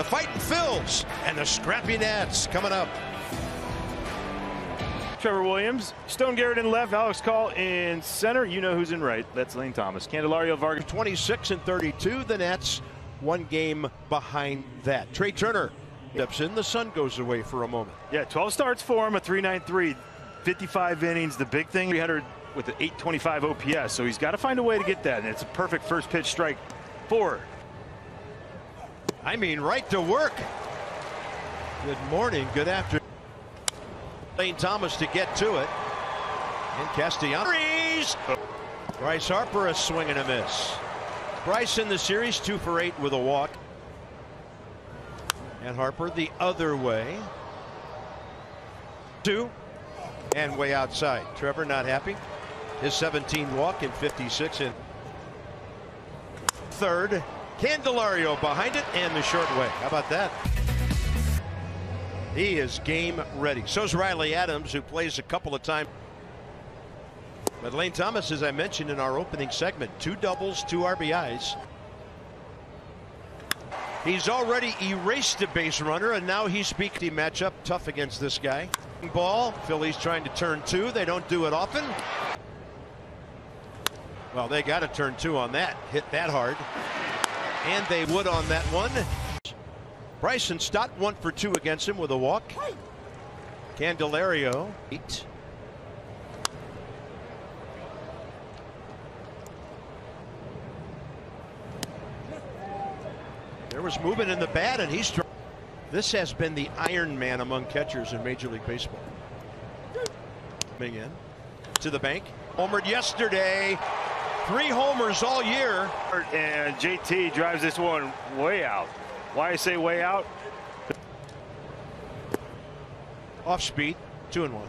The Fightin' Phils, and the scrappy Nats coming up. Trevor Williams, Stone Garrett in left, Alex Call in center. You know who's in right. That's Lane Thomas. Candelario Vargas. 26 and 32. The Nats one game behind that. Trea Turner steps in. The sun goes away for a moment. Yeah, 12 starts for him, a 393, 55 innings. The big thing, 300 with an 825 OPS. So he's got to find a way to get that. And it's a perfect first pitch strike four. I mean, right to work. Good morning, good afternoon. Lane Thomas to get to it. And Castellanos. Bryce Harper a swing and a miss. Bryce in the series two for eight with a walk. And Harper the other way. Two and way outside. Trevor not happy. His 17 walk in 56 and third. Candelario behind it and the short way. How about that? He is game ready. So's Riley Adams, who plays a couple of times. But Lane Thomas, as I mentioned in our opening segment, two doubles, two RBIs. He's already erased a base runner, and now he's speaks the matchup tough against this guy. Ball, Phillies trying to turn two. They don't do it often. Well, they got to turn two on that. Hit that hard. And they would on that one. Bryson Stott one for two against him with a walk. Candelario eight. There was movement in the bat and he's this has been the Iron Man among catchers in Major League Baseball. Coming in to the bank. Homered yesterday. Three homers all year. And JT drives this one way out. Why I say way out? Off speed, two and one.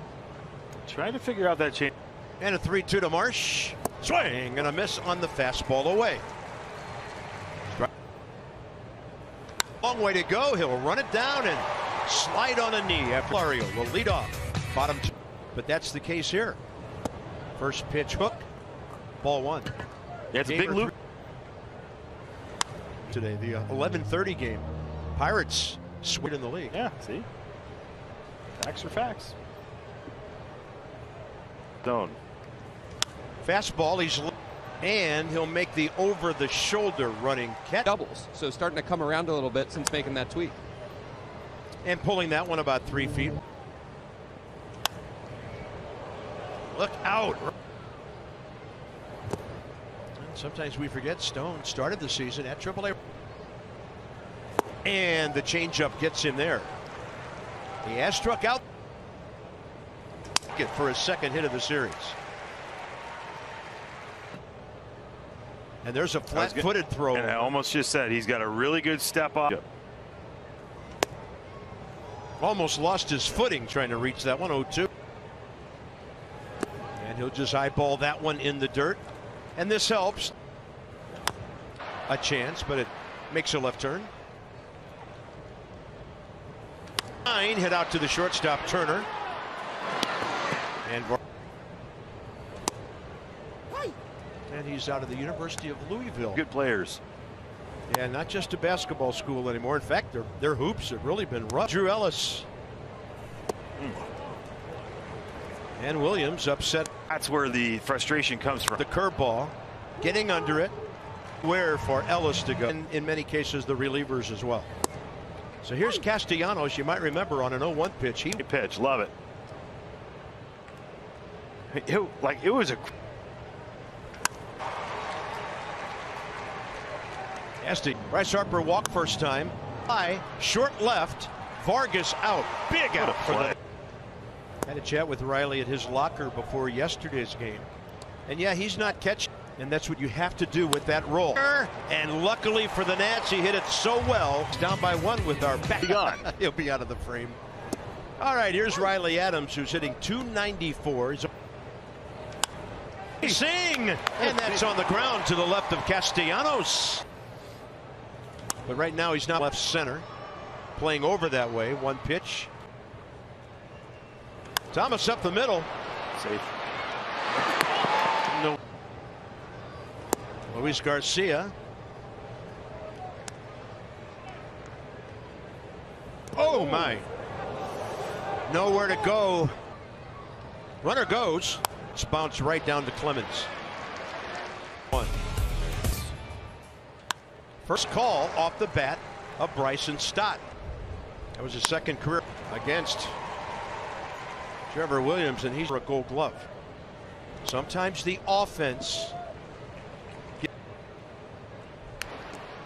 Trying to figure out that change. And a 3 2 to Marsh. Swing and a miss on the fastball away. Long way to go. He'll run it down and slide on a knee Mario will lead off. Bottom two. But that's the case here. First pitch hook. Ball one. Yeah, it's a big loop. Today, the uh, 11:30 game. Pirates sweet in the league. Yeah, see? Facts are facts. Zone. Fastball, he's and he'll make the over the shoulder running catch. Doubles. So starting to come around a little bit since making that tweet. And pulling that one about three feet. Look out. Sometimes we forget Stone started the season at AAA. And the changeup gets him there. He has struck out for his second hit of the series. And there's a flat-footed throw. And I almost just said he's got a really good step up. Yep. Almost lost his footing trying to reach that one 0-2. And he'll just eyeball that one in the dirt. And this helps. A chance, but it makes a left turn. Nine hit out to the shortstop Turner. And and he's out of the University of Louisville. Good players. Yeah, not just a basketball school anymore. In fact, their their hoops have really been rough. Drew Ellis. Mm. And Williams upset. That's where the frustration comes from. The curveball, getting under it, where for Ellis to go. In, in many cases, the relievers as well. So here's Castellanos. You might remember on an 0-1 pitch. He pitch, love it. it. Like it was a. Nasty. Bryce Harper walk first time. High, short left. Vargas out. Big out for that. Had a chat with Riley at his locker before yesterday's game. And yeah, he's not catching. And that's what you have to do with that roll. And luckily for the Nats, he hit it so well. He's down by one with our back. on. He'll be out of the frame. All right, here's Riley Adams, who's hitting 294. He's Sing! And that's on the ground to the left of Castellanos. But right now he's not left center. Playing over that way. One pitch. Thomas up the middle. Safe. No. Luis Garcia. Oh, oh my. Nowhere to go. Runner goes. It's bounced right down to Clemens. One. First call off the bat of Bryson Stott. That was his second career against Trevor Williams, and he's for a gold glove. Sometimes the offense.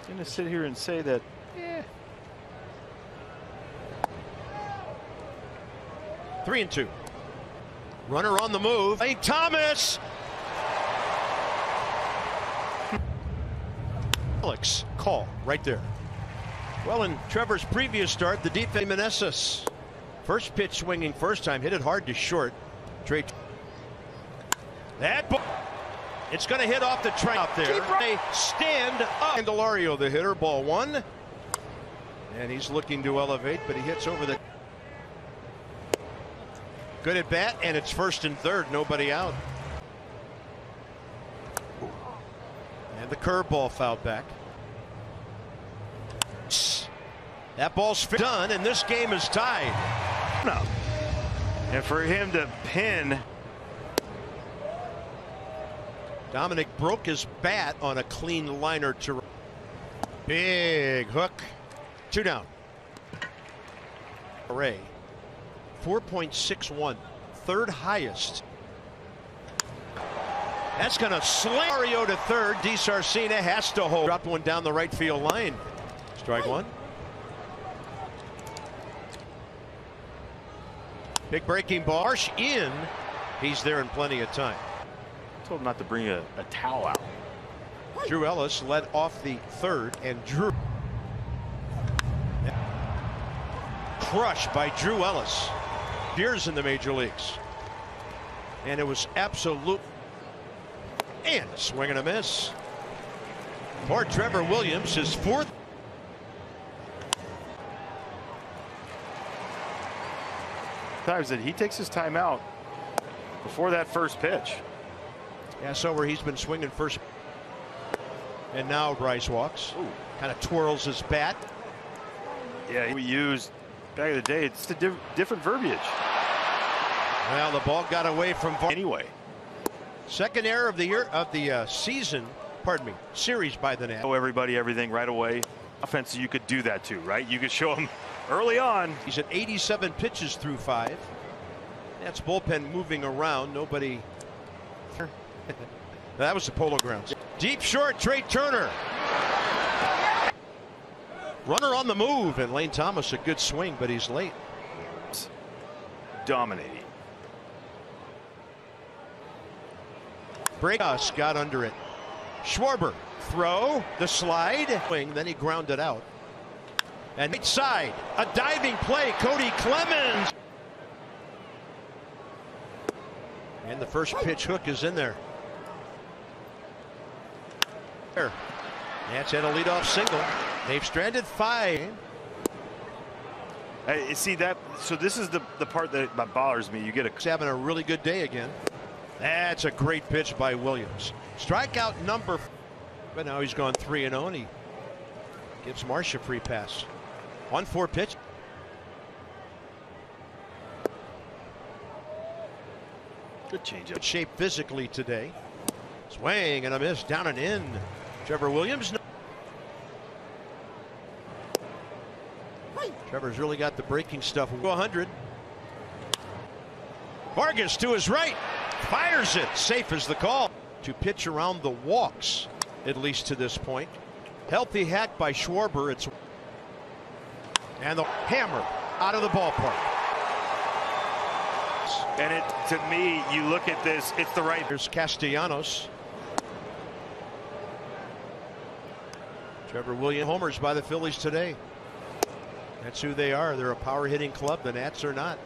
I'm going to sit here and say that Three and two. Runner on the move. Hey, Thomas. Alex Call right there. Well, in Trevor's previous start, the defense Meneses. First pitch swinging first time, hit it hard to short. Trea. That ball. It's going to hit off the train out there. They stand up. Candelario, the hitter, ball one. And he's looking to elevate, but he hits over the. Good at bat, and it's first and third, nobody out. And the curveball fouled back. That ball's done, and this game is tied. And for him to pin. Dominic broke his bat on a clean liner to big hook. Two down. Ray. 4.61, third highest. That's going to slam Mario to third. DiSarcina has to hold. Dropped one down the right field line. Strike one. Big breaking ball. Marsh in. He's there in plenty of time. Told him not to bring a, a towel out. Drew Ellis led off the third, and Drew crushed by Drew Ellis. Years in the major leagues. And it was absolute. And a swing and a miss. For Trevor Williams, his fourth. Times that he takes his time out before that first pitch. Yeah, so where he's been swinging first. And now Bryce walks. Kind of twirls his bat. Yeah, we used back in the day. It's a diff different verbiage. Well, the ball got away from Var anyway. Second error of the year of the uh, season. Pardon me, series by the net. Show everybody everything right away. Offense, you could do that too, right? You could show them early on. He's at 87 pitches through five. That's bullpen moving around. Nobody. that was the polo grounds. Deep short, Trea Turner. Runner on the move, and Lane Thomas a good swing, but he's late. Dominating. Breakus got under it. Schwarber throw the slide then he grounded out and right side a diving play Cody Clemens and the first pitch hook is in there there that's at a leadoff single they've stranded five Hey, see that so this is the the part that, bothers me you get a He's having a really good day again that's a great pitch by Williams. Strikeout number. But now he's gone 3 and 0 and he gives Marsh a free pass. 1 4 pitch. good change Good shape physically today. Swing and a miss down and in. Trevor Williams. Trevor's really got the breaking stuff. 100. Vargas to his right. Fires it. Safe as the call. To pitch around the walks, at least to this point. Healthy hack by Schwarber. It's and the hammer out of the ballpark. And it to me, you look at this, it's the right. Here's Castellanos. Trevor Williams homers by the Phillies today. That's who they are. They're a power hitting club. The Nats are not.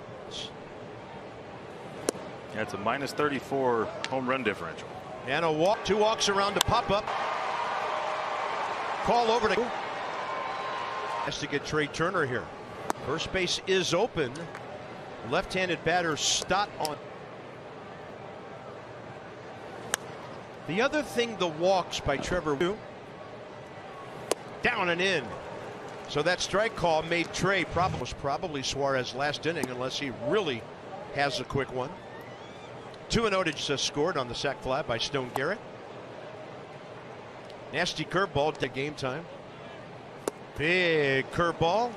That's a minus 34 home run differential. And a walk, two walks around to pop up. Call over to. Has to get Trea Turner here. First base is open. Left-handed batter Stott on. The other thing, the walks by Trevor. Down and in. So that strike call made Trea probably was probably Suarez last inning unless he really has a quick one. 2 and 0 just scored on the sac fly by Stone Garrett. Nasty curveball to game time. Big curveball.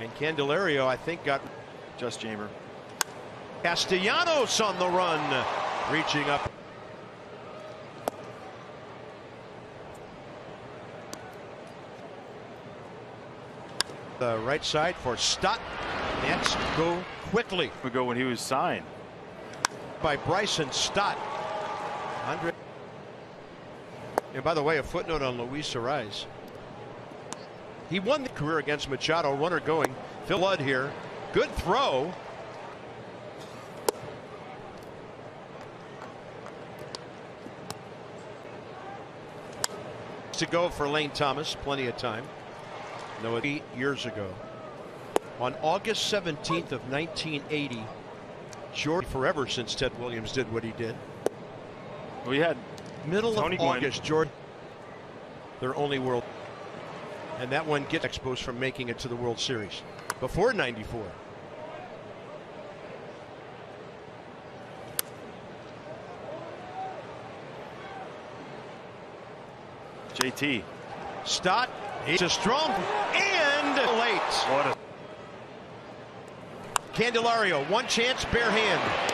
And Candelario, I think, got Just Jeimer. Castellanos on the run, reaching up. The right side for Stott. Nets go quickly Ago when he was signed. by Bryson Stott. Andre. And by the way, a footnote on Luis Arraez. He won the career against Machado. Runner going. Phil Blood here. Good throw. To go for Lane Thomas. Plenty of time. No, eight years ago. On August 17th of 1980, Jordan forever since Ted Williams did what he did. We had Middle Tony of. August, Jordan, their only world. And that one gets Expos from making it to the World Series before 94. JT. Stott, a strong and late. What a Candelario, one chance, bare hand.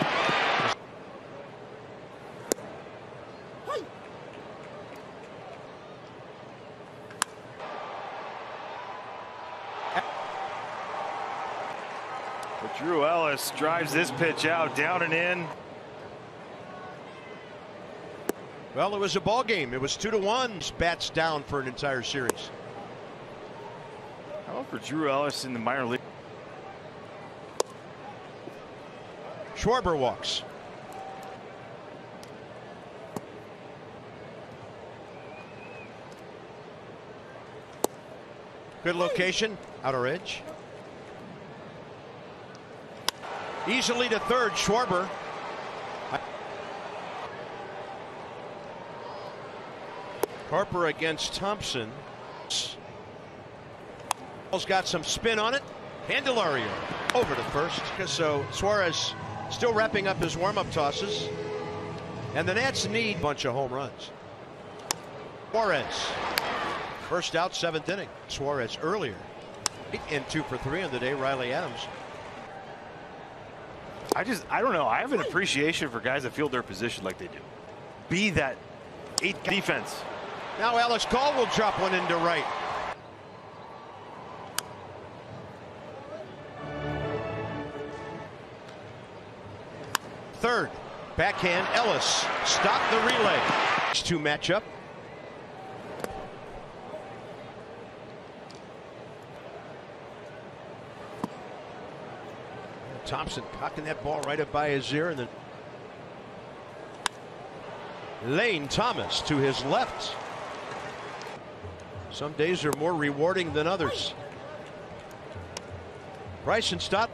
But Drew Ellis drives this pitch out, down and in. Well, it was a ball game. It was two to one. Bats down for an entire series. How about for Drew Ellis in the minor league? Schwarber walks. Good location, outer edge. Easily to third, Schwarber. Harper against Thompson. Ball's got some spin on it. Candelario over to first. So Suarez still wrapping up his warm-up tosses. And the Nats need a bunch of home runs. Suarez. First out, seventh inning. Suarez earlier. And two for three on the day. Riley Adams. I just, I don't know. I have an appreciation for guys that field their position like they do. Be that eight defense. Now Alex Call will drop one into right. Third, backhand Ellis. Stop the relay. These Two matchup. Thompson cocking that ball right up by his ear and then Lane Thomas to his left. Some days are more rewarding than others. Bryson Stott.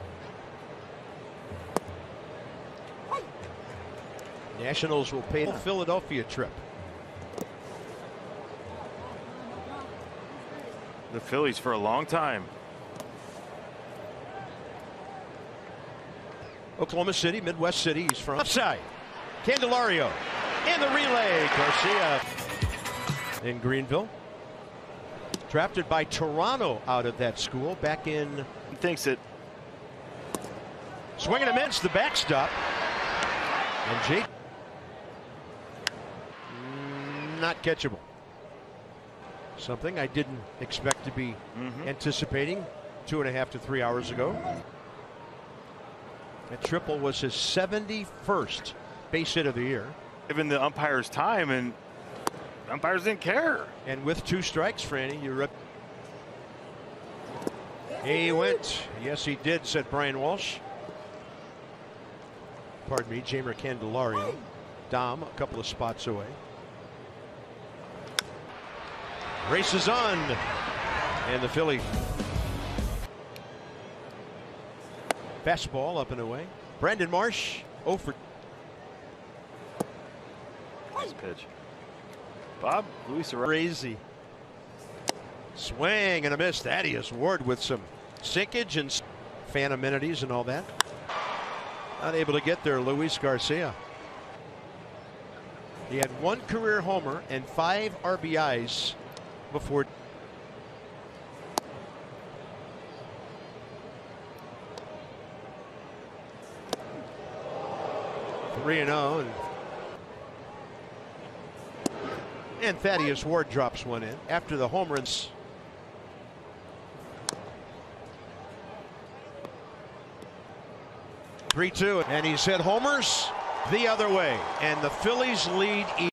Nationals will pay the Philadelphia trip. The Phillies for a long time. Oklahoma City, Midwest City. He's from upside. Candelario in the relay. Garcia in Greenville. Drafted by Toronto out of that school back in He thinks that swinging a miss the backstop. And Jake Mm, not catchable. Something I didn't expect to be anticipating two and a half to three hours ago. That triple was his 71st base hit of the year. given the umpires time and umpires didn't care. And with two strikes, Franny, you're up. He went. Yes, he did, said Brian Walsh. Pardon me, Jeimer Candelario. Dom, a couple of spots away. Races on. And the Philly. Fastball up and away. Brandon Marsh, 0 for Nice pitch. Bob Luis crazy. Swing and a miss. Thaddeus Ward with some sinkage and fan amenities and all that. Not able to get there, Luis Garcia. He had one career homer and five RBIs before. Three and zero, and and Thaddeus Ward drops one in after the home runs. Three two, and he's hit homers the other way, and the Phillies lead.